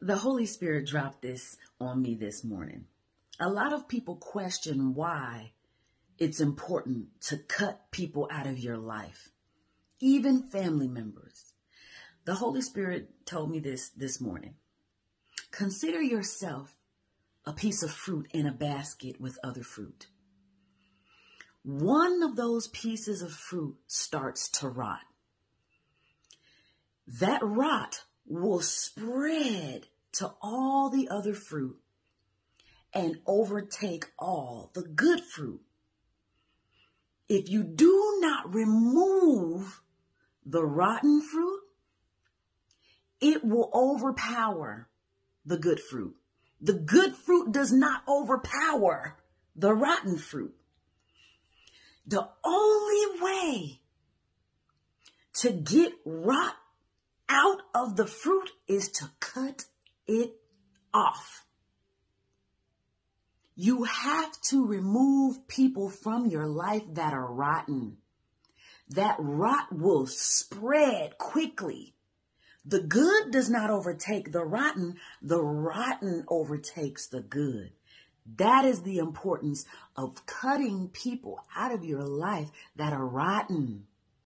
The Holy Spirit dropped this on me this morning. A lot of people question why it's important to cut people out of your life, even family members. The Holy Spirit told me this this morning. Consider yourself a piece of fruit in a basket with other fruit. One of those pieces of fruit starts to rot. That rot will spread to all the other fruit and overtake all the good fruit. If you do not remove the rotten fruit, it will overpower the good fruit. The good fruit does not overpower the rotten fruit. The only way to get rot of the fruit is to cut it off. You have to remove people from your life that are rotten. That rot will spread quickly. The good does not overtake the rotten. The rotten overtakes the good. That is the importance of cutting people out of your life that are rotten.